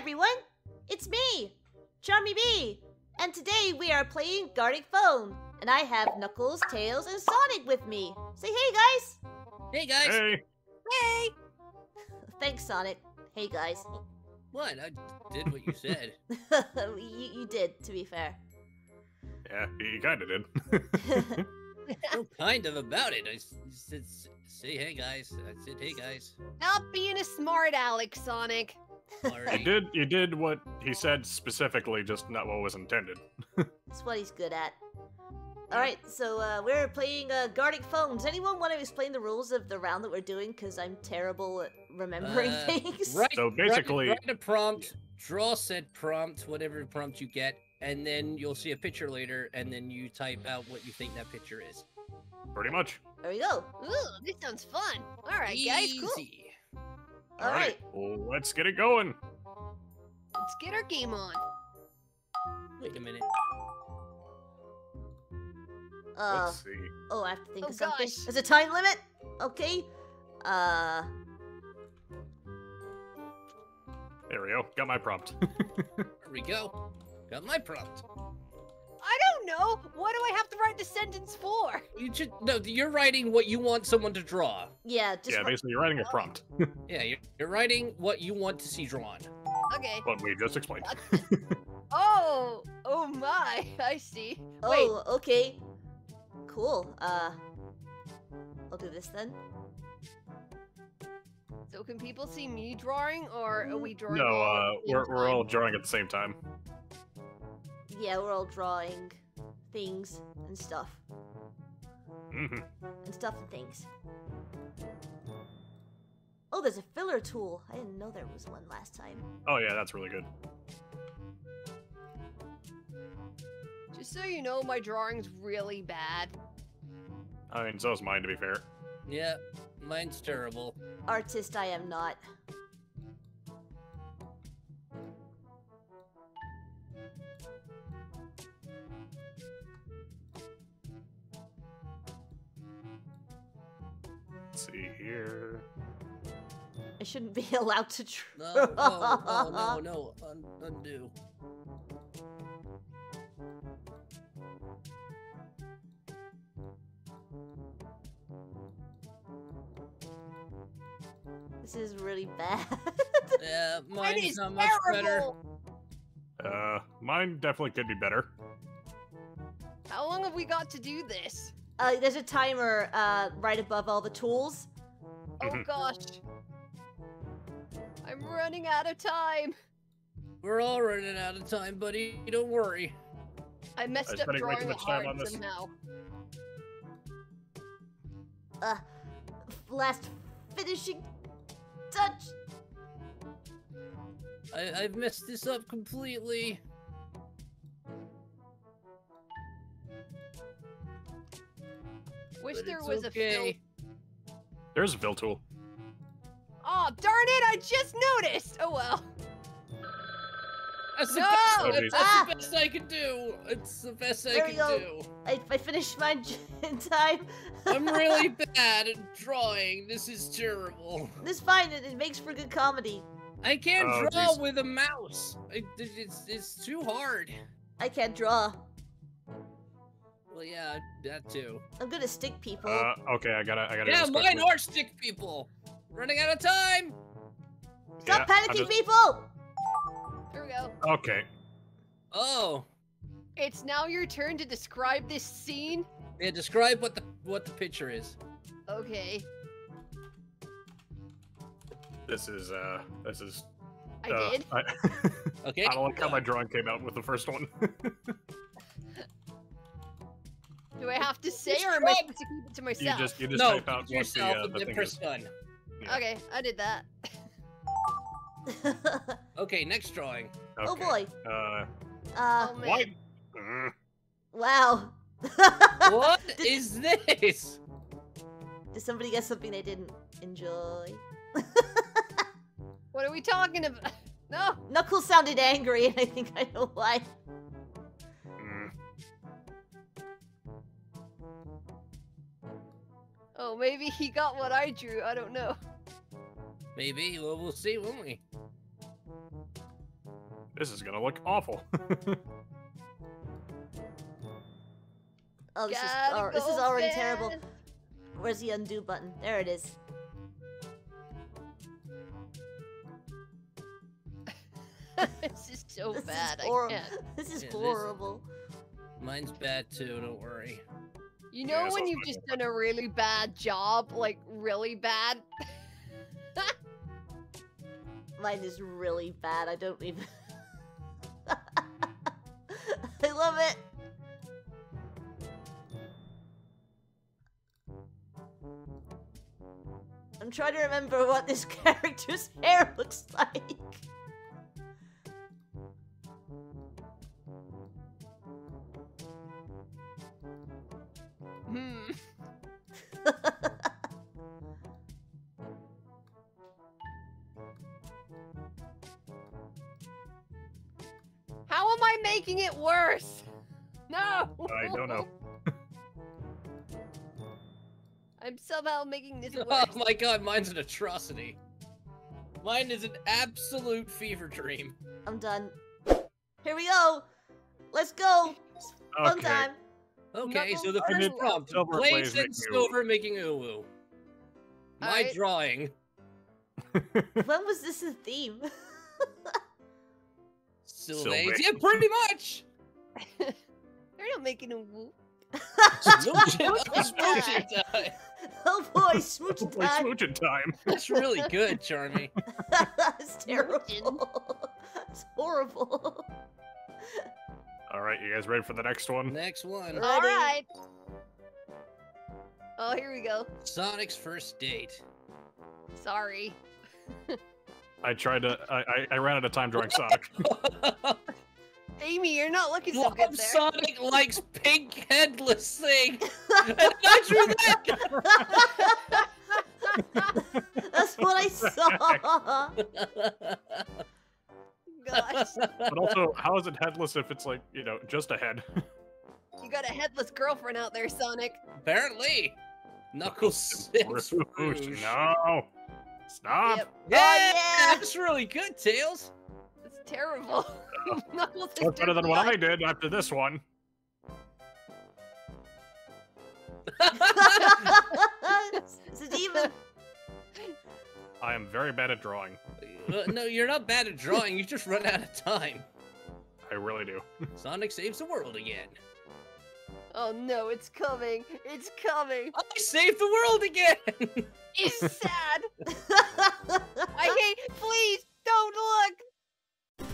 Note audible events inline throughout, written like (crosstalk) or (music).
everyone! It's me, Charmy Bee, and today we are playing Gartic Phone. And I have Knuckles, Tails, and Sonic with me. Say hey, guys! Hey guys. Hey, Hey! (laughs) Thanks, Sonic. Hey, guys. What? I did what you said. (laughs) you, you did, to be fair. yeah, you kind of did. (laughs) oh, kind of about it. I said, say hey guys. I said hey guys. Stop being a smart Alex, Sonic. You Alright. did, you did what he said specifically, just not what was intended. (laughs) That's what he's good at. Alright, so uh, we're playing uh, Gartic Phone. Does anyone want to explain the rules of the round that we're doing? Because I'm terrible at remembering Uh, things. Write, So write- basically- write, a prompt, draw said prompt, whatever prompt you get, and then you'll see a picture later, and then you type out what you think that picture is. Pretty much. There we go. Ooh, this sounds fun. All right, guys, cool. Easy. Alright. Well, let's get it going. Let's get our game on. Wait a minute. Uh, let's see. oh, I have to think Oh, of something. gosh. There's a time limit? Okay. Uh, There we go. Got my prompt. (laughs) There we go. Got my prompt. I don't know. What do I have to write the sentence for? You should no. You're writing what you want someone to draw. yeah, just yeah, basically, you're writing a prompt. (laughs) Yeah, you're, you're writing what you want to see drawn. Okay. what we just explained. (laughs) Oh, oh my. (laughs) I see. Wait, Oh, okay. Cool. Uh, I'll do this then. so can people see me drawing, or are we drawing? No, uh, at the same we're, we're all drawing at the same time. Yeah, we're all drawing things and stuff. hmm And stuff and things. Oh, there's a filler tool. I didn't know there was one last time. Oh yeah, that's really good. Just so you know, my drawing's really bad. I mean, so is mine, to be fair. Yeah, mine's terrible. Artist, I am not. Here. I shouldn't be (laughs) allowed to draw. No, no, no, no, (laughs) no. Un- undo. This is really bad. (laughs) Yeah, Mine mine's is not much better. terrible. Uh, mine definitely could be better. How long have we got to do this? uh, there's a timer uh, right above all the tools. Oh (laughs) gosh. I'm running out of time. We're all running out of time, buddy. Don't worry. I messed was up spending way too drawing it much time hard on this. somehow. Uh, last finishing touch. I- I've messed this up completely. Wish but there it's was a film. Okay. There's a fill tool. Oh darn it! I just noticed. Oh well. That's the, best, that's, Ah! the best I can do. It's the best I can we go. do. I, I finished mine j- in time. I'm really (laughs) bad at drawing. This is terrible. This is fine. It, it makes for good comedy. I can't Oh, draw jeez. with a mouse. I, it's it's too hard. I can't draw. Well, yeah, that too. I'm gonna stick people. Uh, okay, I gotta, I gotta. Yeah, go mine special. are stick people. Running out of time. Stop yeah, panicking, just- people! There we go. Okay. Oh, It's now your turn to describe this scene. yeah. Describe what the what the picture is. Okay, This is, uh, this is. I uh, did. I, (laughs) Okay. I don't like how my drawing came out with the first one. (laughs) Do I have to say, or am I supposed to keep it to you myself? just, you just no, type out do what the, yourself uh, the thing press is. done. yeah. Okay, I did that. (laughs) Okay, next drawing. Oh boy. Uh, Uh, oh man. why? (laughs) Mm, wow. (laughs) What Did- is this? Did somebody get something they didn't enjoy? What are we talking about? No. Knuckles sounded angry, and I think I know why. Maybe he got what I drew. I don't know. Maybe. Well, we'll see, won't we? This is gonna look awful. (laughs) Oh, this is Gotta oh, this is go already terrible. Where's the undo button? There it is. (laughs) this is so (laughs) This is bad. I can't. This is Yeah, this- horrible. Mine's bad too. Don't worry. You know so when you've just done a really bad job, like really bad. (laughs) Mine is really bad. I don't even. (laughs) I love it. I'm trying to remember what this (laughs) character's hair looks like. Hmm. (laughs) How am I making it worse? No. I don't know. (laughs) I'm somehow making this (laughs) worse. Oh my god, mine's an atrocity. Mine is an absolute fever dream. I'm done. Here we go. Let's go. Fun time. Okay, so the first prompt: Silver Blaze plays and making silver making uwu. My Alright. drawing: When (laughs) was this a theme? Silvaze. Yeah, pretty much. (laughs) They're not making a whoop. Smooching, smooching time. oh boy, smooch Play time. smooching time. (laughs) That's really good, Charmy. it's terrible. it's horrible. All right, you guys ready for the next one? Next one: Ready? All right. Oh, here we go. Sonic's first date. Sorry. I tried to. I, I, I ran out of time drawing Sonic. (laughs) Amy, you're not looking so Love good there. Sonic likes pink headless thing. (laughs) And I drew that. (laughs) That's what I saw. Gosh, (laughs) But also, how is it headless if it's like you know just a head? you got a headless girlfriend out there, Sonic. Apparently, Knuckles. (laughs) Rouge. Rouge. No. Stop. Yep, oh, Yeah, yeah. that's really good, Tails. it's terrible. (laughs) Knuckles is That's better than what I did after this one. Is it even? I am very bad at drawing. Uh, no, you're not bad at drawing. You just run out of time. I really do. (laughs) Sonic saves the world again. Oh no, it's coming. It's coming. I saved the world again. (laughs) It's (laughs) sad. I hate. Please don't look.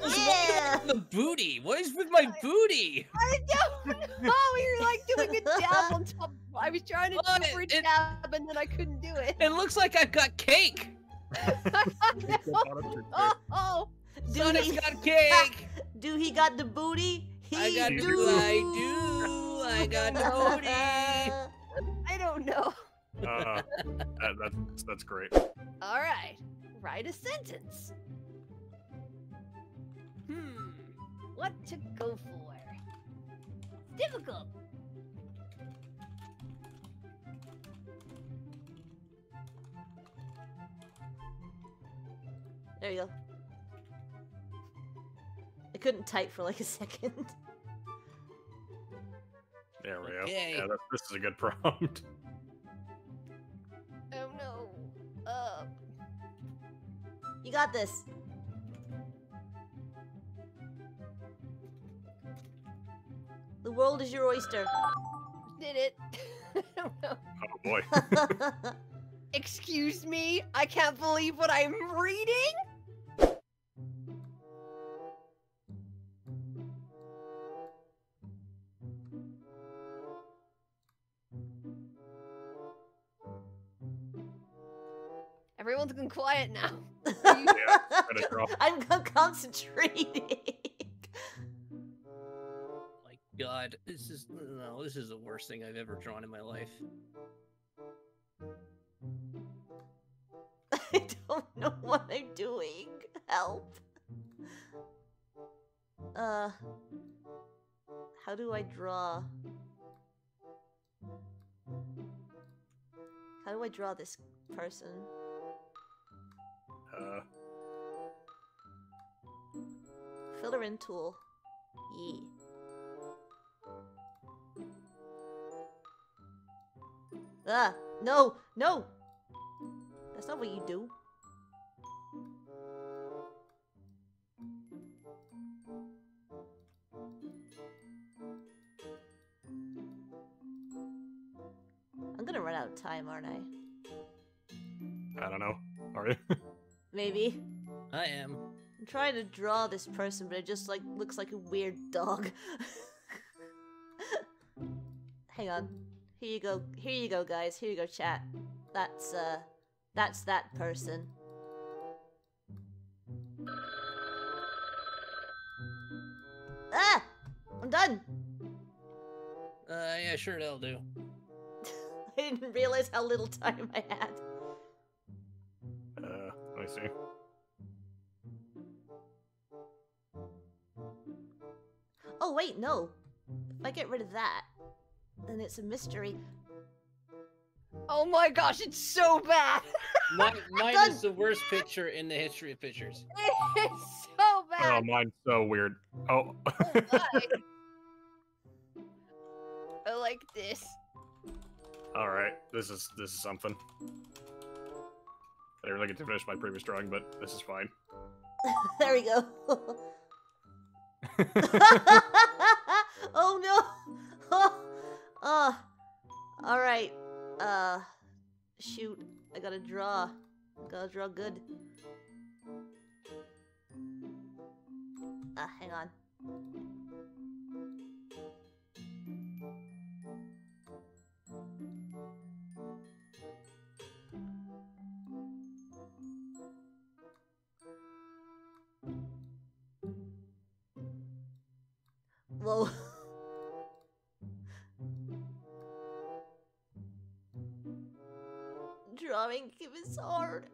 What's Yeah. wrong with the booty? What is with my booty? I don't know. You're like doing a dab on top. I was trying to do What? a bridge It- dab and then I couldn't do it. It looks like I've got cake. (laughs) (laughs) oh, oh. Do Sonic's he, got (laughs) cake. do he got the booty? He I got do. the I do. I got the booty. I don't know. Uh, that, that's that's great. All right, write a sentence. Hmm, what to go for? Difficult. There you go. I couldn't type for like a (laughs) second. There we go. Okay. Yeah, that, this is a good (laughs) prompt. Oh no. Uh, You got this. The world is your oyster. did it. I don't know. Oh boy. (laughs) Excuse me? I can't believe what I'm reading? Everyone's gone quiet now. Yeah, gotta draw. I'm con- (laughs) concentrating. My God, this is no. This is the worst thing I've ever drawn in my life. (laughs) I don't know what I'm doing. Help. Uh, how do I draw? How do I draw this person? Uh. in tool. Yee. Ah, no, no! That's not what you do. I'm gonna run out of time, aren't I? I don't know. Are you? (laughs) Maybe. I am. I'm trying to draw this person, but it just like looks like a weird dog. (laughs) Hang on. Here you go. Here you go, guys. Here you go, chat. That's uh, that's that person. Ah! I'm done. Uh, yeah, sure, that'll do. (laughs) I didn't realize how little time I had. Let me see. Oh wait, no. If I get rid of that, then it's a mystery. Oh my gosh, it's so bad. (laughs) Mine, (laughs) mine done. is the worst picture in the history of pictures. (laughs) it's so bad! Oh, mine's so weird. Oh, Oh. I like this. all right. This is this is something. I didn't really get to finish my (laughs) previous drawing, but this is fine. (laughs) there we go. (laughs) oh no! Oh, uh, all right. Uh, shoot. I gotta draw. Gotta draw good. Uh, hang on. Whoa. (laughs) Drawing him is hard.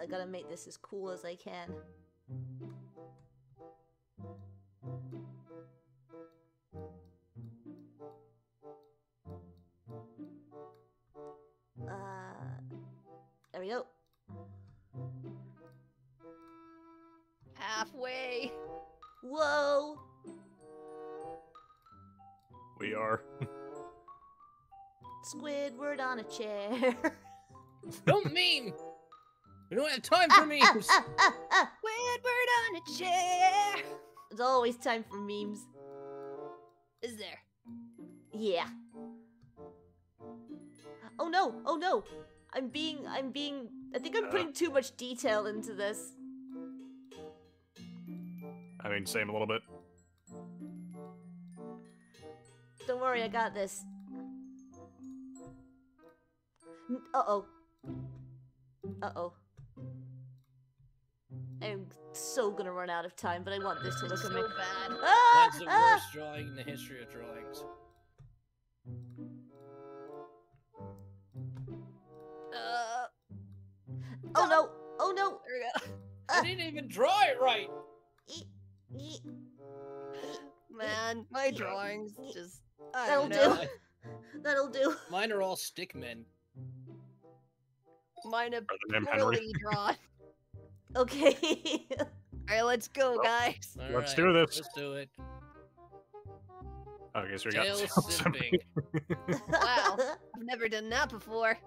I gotta make this as cool as I can. On a chair. (laughs) Don't meme! We don't have time Ah, for memes! ah, ah, ah. Squidward on a chair. There's always time for memes. Is there? Yeah. Oh no! Oh no! I'm being. I'm being. I think I'm Uh. putting too much detail into this. I mean, same a little bit. Don't worry, I got this. Uh oh. Uh oh. I'm so gonna run out of time, but I want this to look so amazing. bad. Ah! That's the ah! worst drawing in the history of drawings. Uh, Oh no! Oh no! there we go. (laughs) I didn't even draw it right! Eek, eek. Man, my drawings just. I That'll know. do. (laughs) That'll do. Mine are all stick men. Mine are Rather than Henry. poorly drawn. (laughs) Okay. (laughs) Alright, let's go, guys. All Let's right, do this. Let's do it. Okay, so we got Tail some- simping. (laughs) Wow. I've never done that before.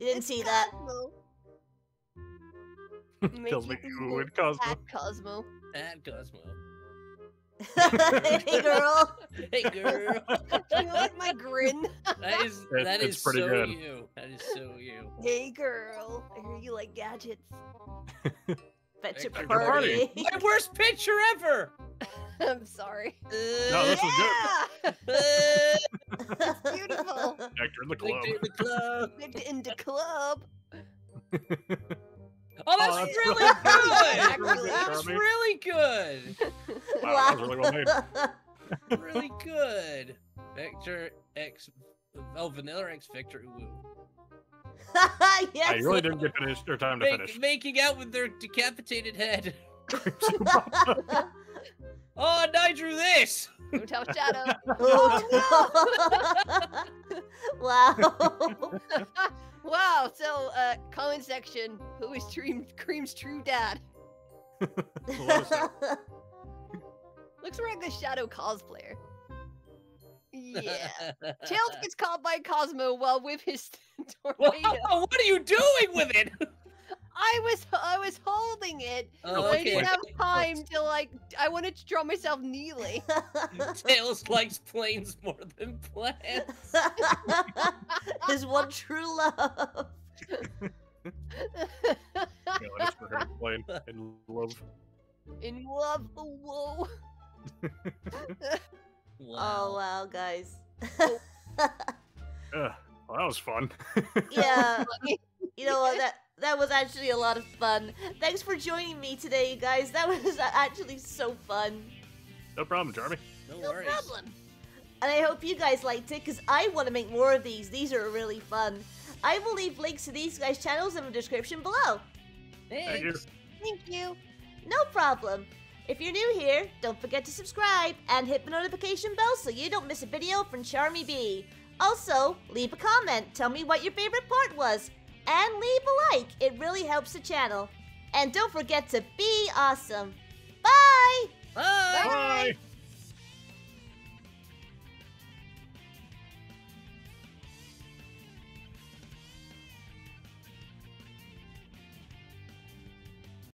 You didn't see that. Kills me Making with Cosmo. At Cosmo. And Cosmo. (laughs) hey, girl. (laughs) Hey, girl. Do (laughs) you like my grin? That is It- that it's is pretty so good. you. That is so you. Hey, girl. I hear you like gadgets. Bet your Thank you. party. My worst picture ever. I'm sorry. No, this was good. Yeah! Beautiful. Nectar in the Like club. to the club. Picked into club. Oh, that's, that's really really good. good. Really That's really good. (laughs) Wow, that was really well made. (laughs) Really good. Vector X. Oh, Vanilla X Vector. (laughs) Ooh. yes. I really didn't get finished or time to Make- finish. making out with their decapitated head. Oh, and I drew this. Don't tell Shadow. oh, no. wow. Wow. So, uh, comment section. Who is Dream Cream's true dad? (laughs) (laughs) Looks like the Shadow cosplayer. Yeah. (laughs) Tails gets caught by Cosmo while with his Whoa, tornado. what are you doing with it? I was I was holding it. Oh, but (laughs) I didn't have time to like. I wanted to draw myself kneeling. (laughs) Tails likes planes more than plants. (laughs) His one true love. Yeah, that's for her playing in love. In love. Oh, whoa. Oh wow, guys. Ugh, well, that was fun. yeah, you know what? That that was actually a lot of fun. Thanks for joining me today, you guys. That was actually so fun. no problem, Charmy. No No worries. problem. And I hope you guys liked it because I want to make more of these. These are really fun. I will leave links to these guys' channels in the description below. Thank you. Thanks. Thank you. No problem. If you're new here, don't forget to subscribe and hit the notification bell so you don't miss a video from Charmy Bee. Also, leave a comment, tell me what your favorite part was, and leave a like. It really helps the channel. And don't forget to be awesome. Bye! Bye! Bye! Bye.